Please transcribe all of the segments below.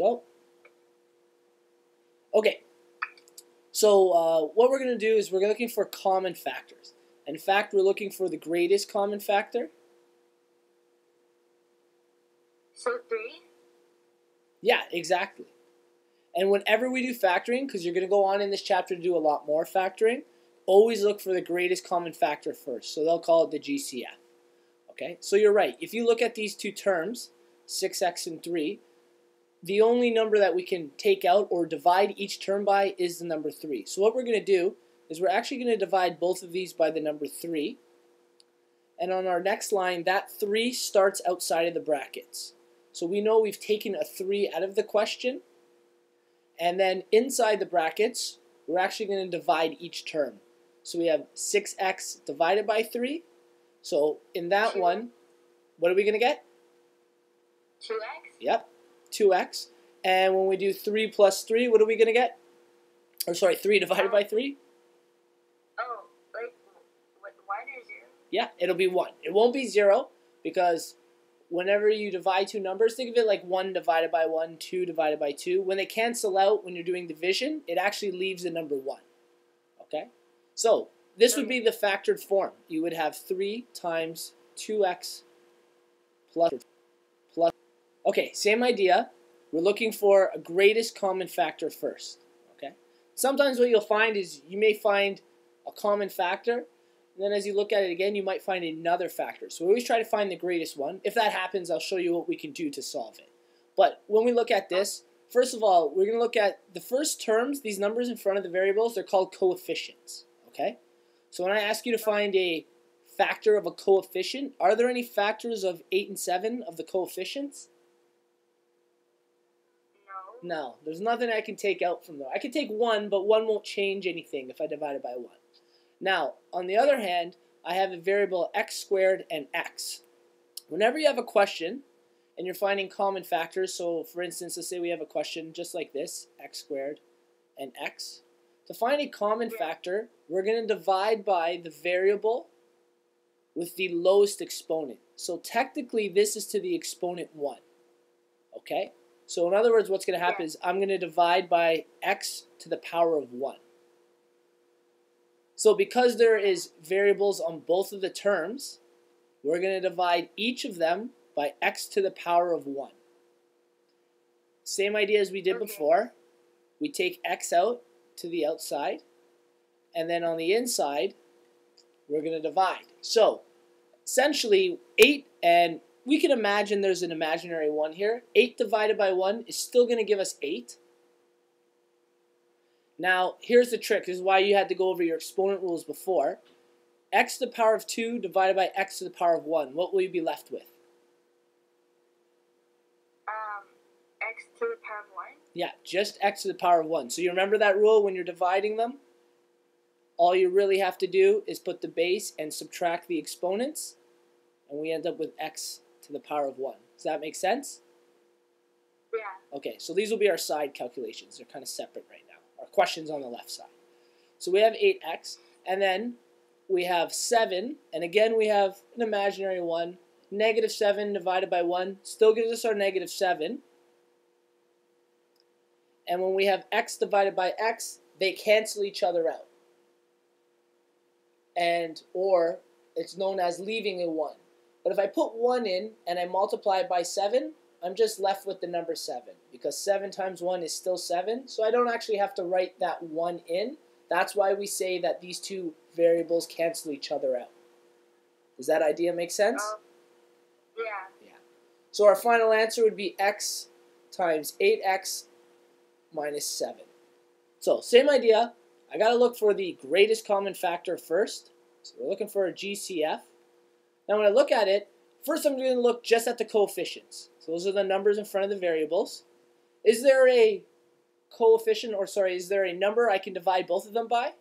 Go. Okay. So uh, what we're going to do is we're looking for common factors. In fact, we're looking for the greatest common factor. So three? Yeah, exactly. And whenever we do factoring, because you're going to go on in this chapter to do a lot more factoring, always look for the greatest common factor first. So they'll call it the GCF. Okay, so you're right. If you look at these two terms, 6x and 3, the only number that we can take out or divide each term by is the number 3. So what we're going to do is we're actually going to divide both of these by the number 3. And on our next line, that 3 starts outside of the brackets. So we know we've taken a 3 out of the question. And then inside the brackets, we're actually going to divide each term. So we have 6x divided by 3. So in that Two. one, what are we going to get? 2x? Yep, 2x. And when we do 3 plus 3, what are we going to get? I'm sorry, 3 divided by 3? Oh, like, with 1 or 0? Yeah, it'll be 1. It won't be 0 because whenever you divide two numbers, think of it like 1 divided by 1, 2 divided by 2. When they cancel out when you're doing division, it actually leaves the number 1. Okay? So, this would be the factored form. You would have 3 times 2x plus plus. Okay, same idea. We're looking for a greatest common factor first. Okay? Sometimes what you'll find is you may find a common factor, and then as you look at it again, you might find another factor. So we always try to find the greatest one. If that happens, I'll show you what we can do to solve it. But when we look at this, first of all, we're going to look at the first terms, these numbers in front of the variables, they're called coefficients. Okay? So when I ask you to find a factor of a coefficient, are there any factors of 8 and 7 of the coefficients? No. There's nothing I can take out from there. I can take 1, but 1 won't change anything if I divide it by 1. Now, on the other hand, I have a variable x squared and x. Whenever you have a question and you're finding common factors, so for instance, let's say we have a question just like this, x squared and x. To find a common factor, we're going to divide by the variable with the lowest exponent. So technically, this is to the exponent 1. Okay? So in other words, what's going to happen is I'm going to divide by x to the power of 1. So because there is variables on both of the terms, we're going to divide each of them by x to the power of 1. Same idea as we did Okay. before. We take x out to the outside, and then on the inside, we're going to divide. So essentially, 8 and we can imagine there's an imaginary 1 here. 8 divided by 1 is still going to give us 8. Now, here's the trick. This is why you had to go over your exponent rules before. x to the power of 2 divided by x to the power of 1. What will you be left with? Um, x to the power of 1? Yeah, just x to the power of 1. So you remember that rule when you're dividing them? All you really have to do is put the base and subtract the exponents, and we end up with x to the power of 1. Does that make sense? Yeah. Okay, so these will be our side calculations. They're kind of separate right now. Our questions on the left side. So we have 8x, and then we have 7, and again we have an imaginary 1. Negative 7 divided by 1 still gives us our negative 7. And when we have x divided by x, they cancel each other out. And, or, it's known as leaving a 1. But if I put 1 in and I multiply it by 7, I'm just left with the number 7 because 7 times 1 is still 7. So I don't actually have to write that 1 in. That's why we say that these two variables cancel each other out. Does that idea make sense? Um, yeah. So our final answer would be x times 8x minus 7. So same idea. I got to look for the greatest common factor first. So we're looking for a GCF. Now when I look at it, first I'm going to look just at the coefficients. So those are the numbers in front of the variables. Is there a coefficient, or sorry, is there a number I can divide both of them by?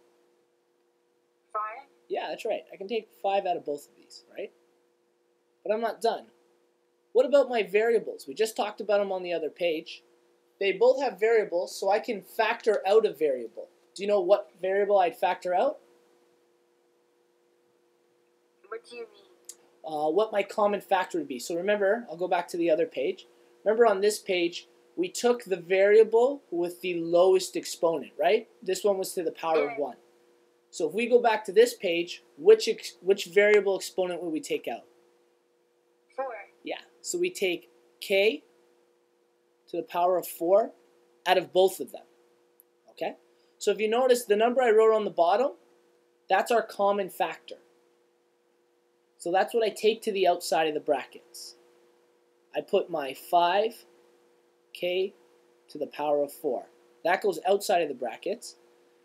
5? Yeah, that's right. I can take 5 out of both of these, right? But I'm not done. What about my variables? We just talked about them on the other page. They both have variables, so I can factor out a variable. Do you know what variable I'd factor out? What do you mean? Uh, what my common factor would be. So remember, I'll go back to the other page. Remember on this page, we took the variable with the lowest exponent, right? This one was to the power of 1. So if we go back to this page, which ex- which variable exponent would we take out? Four. Yeah. So we take k to the power of 4 out of both of them. Okay? So if you notice, the number I wrote on the bottom, that's our common factor. So that's what I take to the outside of the brackets. I put my 5k to the power of 4. That goes outside of the brackets.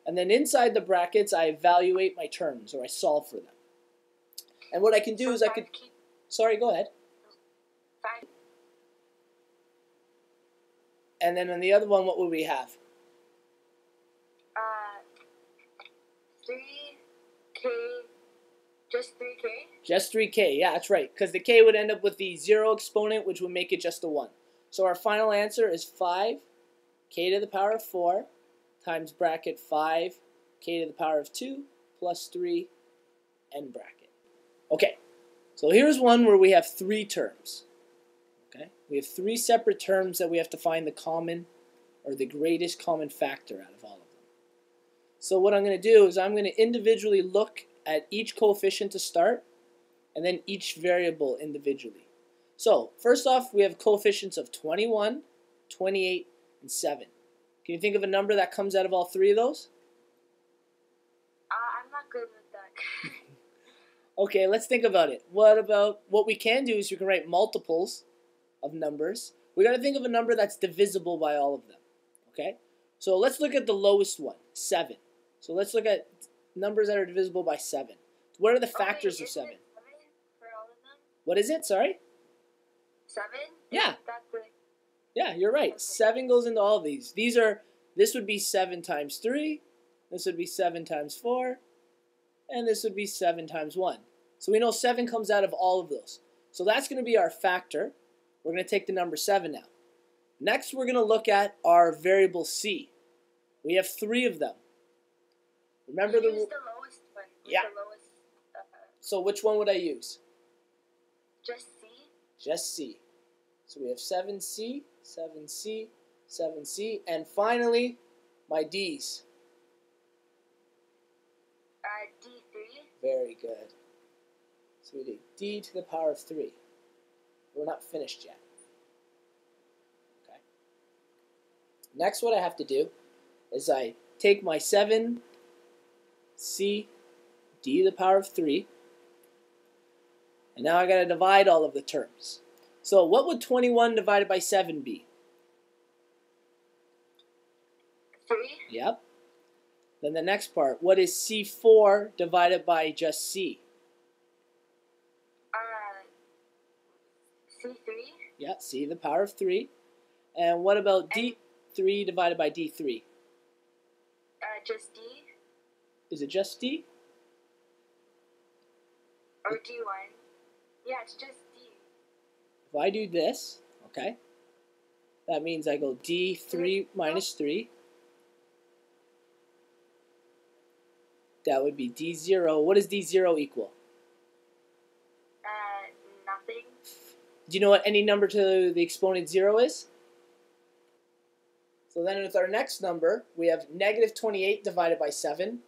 And then inside the brackets, I evaluate my terms, or I solve for them. And what I can do is I could... Sorry, go ahead. And then on the other one, what would we have? Uh. Three K. Just three K. Just 3k, yeah, that's right. Because the k would end up with the 0 exponent, which would make it just a 1. So our final answer is 5k to the power of 4 times bracket 5k to the power of 2 plus 3 end bracket. Okay, so here's one where we have three terms. Okay, we have three separate terms that we have to find the common or the greatest common factor out of all of them. So what I'm going to do is I'm going to individually look at each coefficient to start and then each variable individually. So first off, we have coefficients of 21, 28, and 7. Can you think of a number that comes out of all three of those? Uh, I'm not good with that. Okay, let's think about it. What about what we can do is you can write multiples of numbers. We got to think of a number that's divisible by all of them. Okay? So let's look at the lowest one, 7. So let's look at numbers that are divisible by 7. What are the Oh, factors of 7? it Seven for all of them. What is it? Sorry? Seven. Yeah. Isn't that the Yeah, you're right. Okay. 7 goes into all of these. These are this would be 7 times 3, this would be 7 times 4, and this would be 7 times 1. So we know 7 comes out of all of those. So that's going to be our factor. We're going to take the number 7 now. Next, we're going to look at our variable c. We have three of them. Remember the the lowest one. Yeah. The lowest. Uh, so which one would I use? just C. Just c. So we have 7c, 7c, 7c, and finally my d's. Uh, D three. Very good. So we did d to the power of 3. We're not finished yet. Okay. Next, what I have to do is I take my 7 c d to the power of 3, and now I got to divide all of the terms. So what would 21 divided by 7 be? Three. Yep. Then the next part, what is c4 divided by just c? Uh, C three. Yeah, c to the power of 3. And what about d3 divided by d3? Uh, just D Is it just d? or D one. Yeah, it's just D. If I do this, okay, that means I go d3 minus 3. That would be d0. What does d0 equal? Uh, nothing. Do you know what any number to the exponent 0 is? So then with our next number, we have negative 28 divided by 7.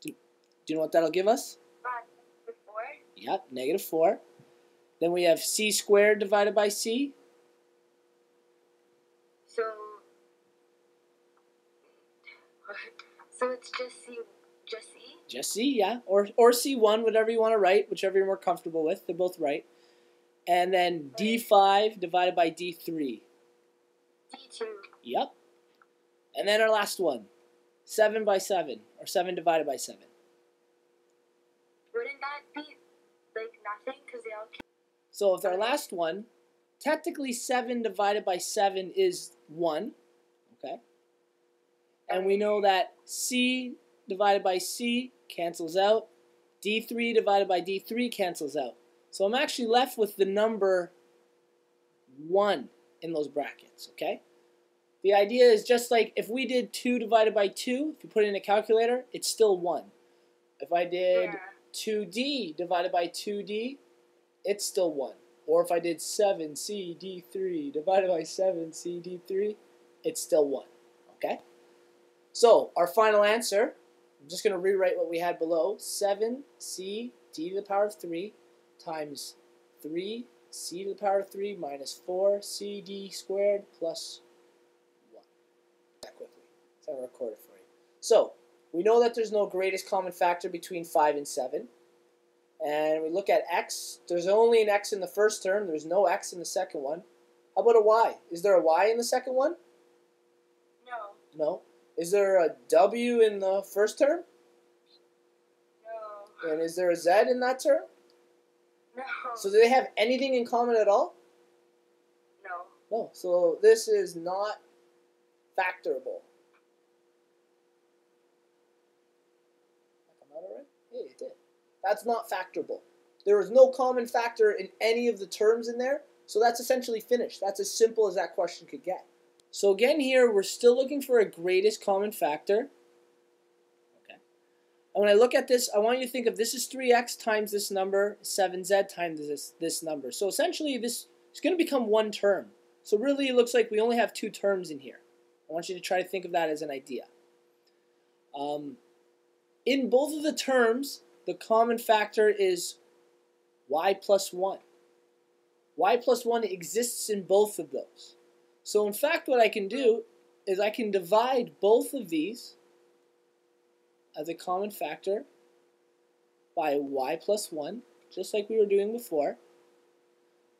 Do, do you know what that'll give us? But before. Yep, negative 4. Then we have c squared divided by c. So. So it's just C. Just C. Just c, yeah. Or, or c1, whatever you want to write, whichever you're more comfortable with. They're both right. And then d5 divided by d3. D two. Yep. And then our last one 7 by 7, or 7 divided by 7. Wouldn't that be like nothing? Cause they all. So with our last one, technically 7 divided by 7 is 1. Okay? And we know that c divided by c cancels out. d3 divided by d3 cancels out. So I'm actually left with the number 1 in those brackets, okay? The idea is just like if we did 2 divided by 2, if you put it in a calculator, it's still 1. If I did Yeah. 2d divided by 2d, it's still 1. or if I did 7CD3 divided by 7CD3, it's still 1. Okay? So, our final answer, I'm just going to rewrite what we had below. 7c d to the power of 3 times 3 c to the power of 3 minus 4 cd squared plus 1. That quickly. So I record it for you. So, we know that there's no greatest common factor between 5 and 7. And we look at x. There's only an x in the first term. There's no x in the second one. How about a y? Is there a y in the second one? No. No. Is there a w in the first term? No. And is there a z in that term? No. So do they have anything in common at all? no. No. So this is not factorable. That come out all right? Yeah, it did. That's not factorable. There is no common factor in any of the terms in there, so that's essentially finished. That's as simple as that question could get. So again here, we're still looking for a greatest common factor. Okay. And when I look at this, I want you to think of this is 3x times this number, 7z times this, this number. So essentially this is going to become one term. So really it looks like we only have two terms in here. I want you to try to think of that as an idea. Um, in both of the terms, the common factor is y plus 1. y plus 1 exists in both of those. So in fact what I can do is I can divide both of these as a common factor by y plus 1, just like we were doing before.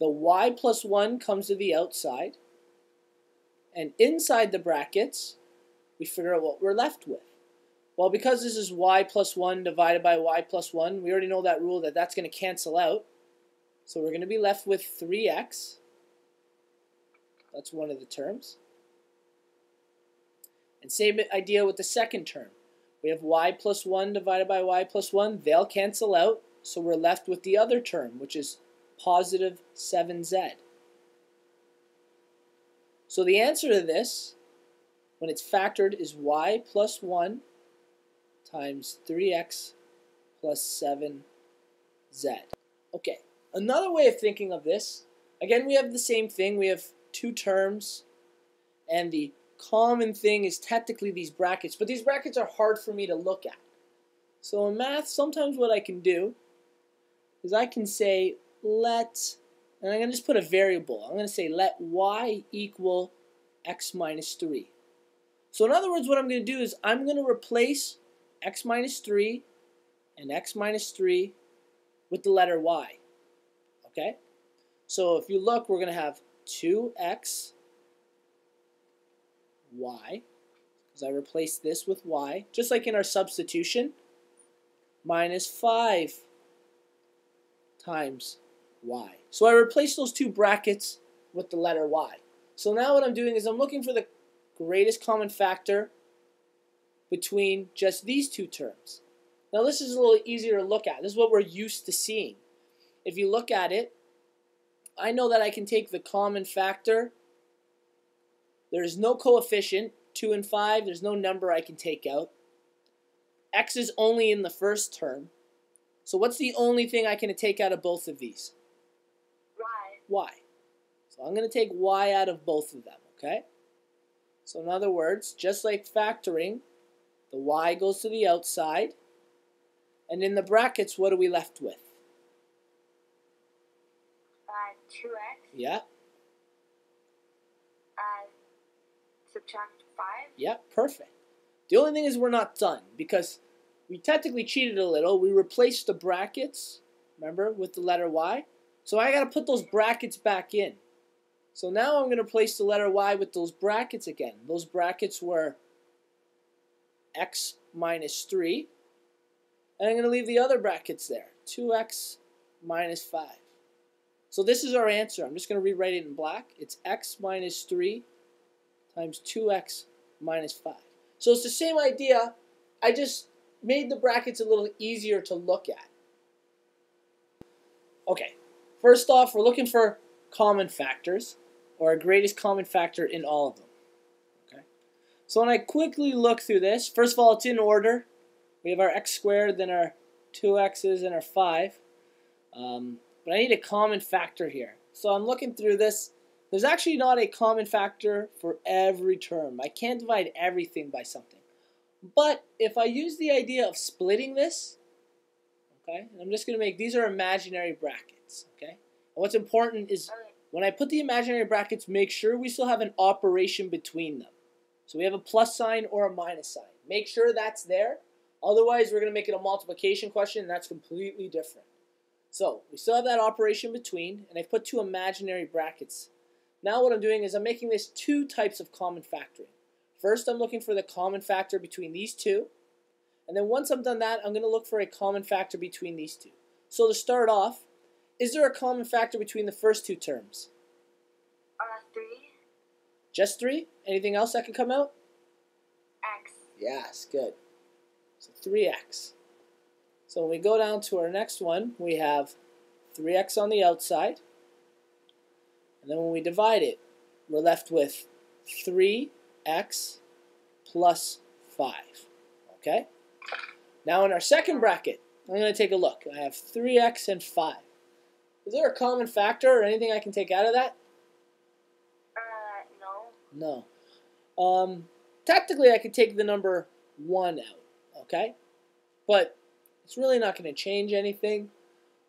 The y plus 1 comes to the outside, and inside the brackets, we figure out what we're left with. Well, because this is y plus 1 divided by y plus 1, we already know that rule that that's going to cancel out. So we're going to be left with 3x. That's one of the terms. And same idea with the second term. We have y plus 1 divided by y plus 1. They'll cancel out, so we're left with the other term, which is positive 7z. So the answer to this, when it's factored, is y plus 1 times 3x plus 7z. Okay, another way of thinking of this, again, we have the same thing. We have two terms, and the common thing is technically these brackets, but these brackets are hard for me to look at. So in math, sometimes what I can do is I can say let, and I'm going to just put a variable. I'm going to say let y equal x minus 3. So in other words, what I'm going to do is I'm going to replace x minus 3 and x minus 3 with the letter y. Okay? So if you look, we're going to have 2x y, because I replaced this with y, just like in our substitution, minus 5 times y. So I replaced those two brackets with the letter y. So now what I'm doing is I'm looking for the greatest common factor between just these two terms. Now this is a little easier to look at. This is what we're used to seeing. If you look at it, I know that I can take the common factor. There's no coefficient, 2 and 5. There's no number I can take out. X is only in the first term. So what's the only thing I can take out of both of these? Y. Y. So I'm going to take Y out of both of them, okay? So in other words, just like factoring, the Y goes to the outside. And in the brackets, what are we left with? Uh, 2x. Yeah, Uh, subtract 5. yeah, perfect. The only thing is we're not done because we technically cheated a little. We replaced the brackets, remember, with the letter Y. So I got to put those brackets back in. So now I'm going to place the letter Y with those brackets again. Those brackets were x minus 3. And I'm going to leave the other brackets there. 2x minus 5. So this is our answer. I'm just going to rewrite it in black. It's x minus 3 times 2x minus 5. So it's the same idea. I just made the brackets a little easier to look at. Okay, first off, we're looking for common factors, or a greatest common factor in all of them. So when I quickly look through this, first of all, it's in order. We have our x squared, then our 2x's, and our 5. Um, but I need a common factor here. So I'm looking through this. There's actually not a common factor for every term. I can't divide everything by something. But if I use the idea of splitting this, okay, I'm just going to make, these are imaginary brackets, okay? And what's important is when I put the imaginary brackets, make sure we still have an operation between them. So we have a plus sign or a minus sign. Make sure that's there. Otherwise, we're going to make it a multiplication question, and that's completely different. So we still have that operation between, and I've put two imaginary brackets. Now what I'm doing is I'm making this two types of common factoring. First, I'm looking for the common factor between these two. And then once I've done that, I'm going to look for a common factor between these two. So to start off, is there a common factor between the first two terms? Just three? Anything else that can come out? x. Yes, good. So 3x. So when we go down to our next one, we have 3x on the outside. And then when we divide it, we're left with 3x plus 5. Okay? Now in our second bracket, I'm going to take a look. I have 3x and 5. Is there a common factor or anything I can take out of that? No. Um, tactically, I could take the number 1 out, okay? But it's really not going to change anything.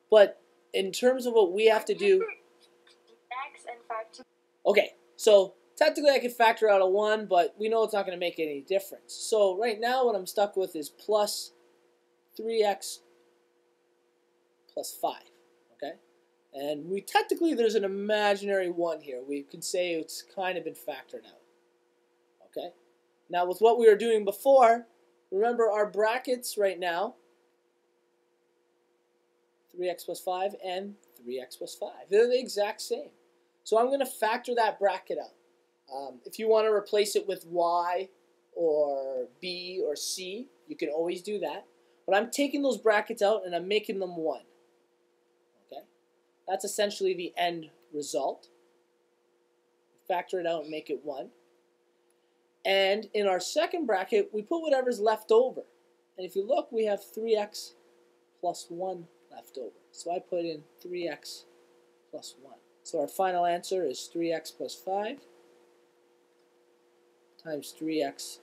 But in terms of what we have to do, okay, so tactically I could factor out a 1, but we know it's not going to make any difference. So right now what I'm stuck with is plus 3x plus 5, okay? And we technically, there's an imaginary 1 here. We can say it's kind of been factored out. Okay? Now, with what we were doing before, remember our brackets right now 3x plus 5 and 3x plus 5. They're the exact same. So I'm going to factor that bracket out. Um, if you want to replace it with y or b or c, you can always do that. But I'm taking those brackets out and I'm making them 1. That's essentially the end result. Factor it out and make it 1. And in our second bracket, we put whatever's left over. And if you look, we have 3x plus 1 left over. So I put in 3x plus 1. So our final answer is 3x plus 5 times 3x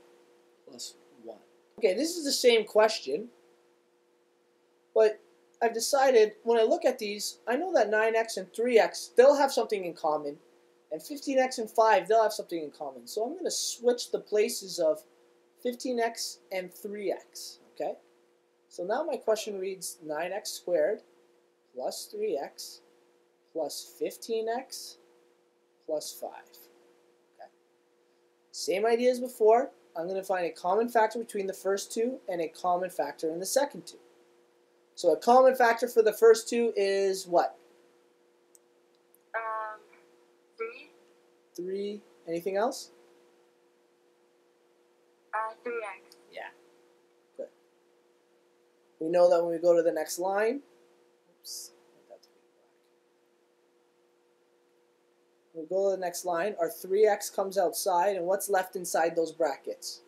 plus 1. Okay, this is the same question, but I've decided when I look at these, I know that 9x and 3x, they'll have something in common, and 15x and 5, they'll have something in common. So I'm going to switch the places of 15x and 3x, okay? So now my question reads 9x squared plus 3x plus 15x plus 5. Okay. Same idea as before. I'm going to find a common factor between the first two and a common factor in the second two. So a common factor for the first two is what? Um, three. 3. Anything else? Uh, three x. Yeah. Good. We know that when we go to the next line, oops, I want that to be black. When we go to the next line, our 3x comes outside, and what's left inside those brackets?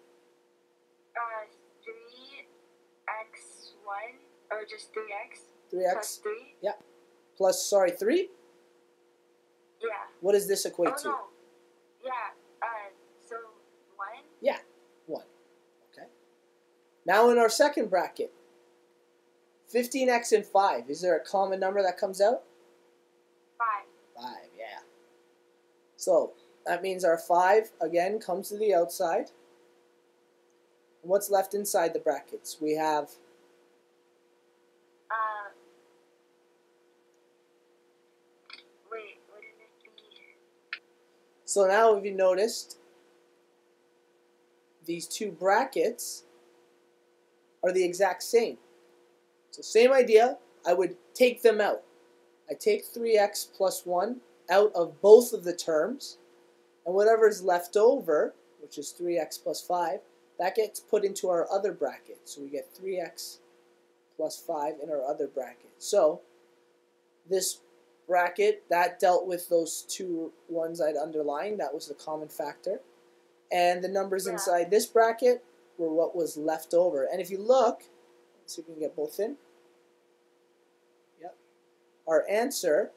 Or just three x 3x plus three. Yeah. plus, sorry, 3? Yeah. What does this equate oh to? no. Yeah. Uh, so one. Yeah. 1. Okay. Now in our second bracket, 15x and 5. Is there a common number that comes out? Five. 5, yeah. So that means our 5 again comes to the outside. And what's left inside the brackets? We have Uh. Wait. Wouldn't it be? So now if you noticed, these two brackets are the exact same. So same idea, I would take them out. I take 3x plus 1 out of both of the terms, and whatever is left over, which is 3x plus 5, that gets put into our other bracket. So we get 3x plus 5 in our other bracket. So this bracket that dealt with those two ones I'd underlined. That was the common factor. And the numbers Yeah. inside this bracket were what was left over. And if you look, let's see if we can get both in. Yep. our answer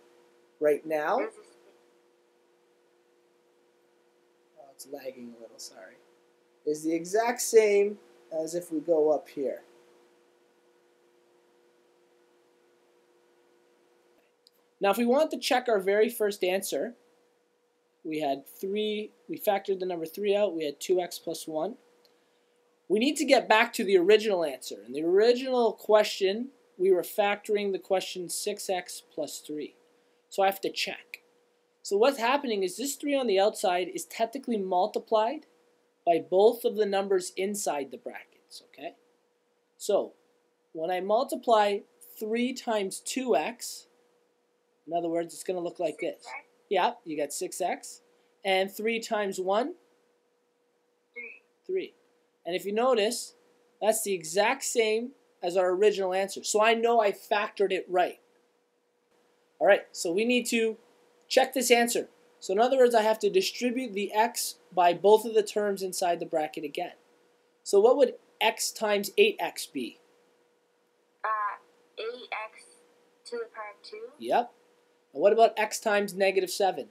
right now. Mm-hmm. Oh, it's lagging a little, sorry, is the exact same as if we go up here. Now, if we want to check our very first answer, we had 3, we factored the number 3 out, we had 2x plus 1. We need to get back to the original answer. In the original question, we were factoring the question 6x plus 3. So I have to check. So what's happening is this 3 on the outside is technically multiplied by both of the numbers inside the brackets, okay? So when I multiply 3 times 2x, in other words, it's going to look like this. six X, Yeah, you got 6x. And 3 times 1, Three. 3. And if you notice, that's the exact same as our original answer. So I know I factored it right. All right, so we need to check this answer. So in other words, I have to distribute the x by both of the terms inside the bracket again. So what would x times 8x be? Uh, eight X to the power two. Yep. And what about x times negative 7?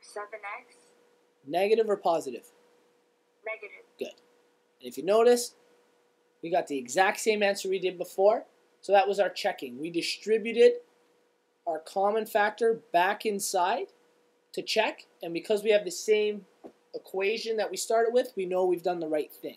Seven X. Negative or positive? Negative. Good. And if you notice, we got the exact same answer we did before. So that was our checking. We distributed our common factor back inside to check. And because we have the same equation that we started with, we know we've done the right thing.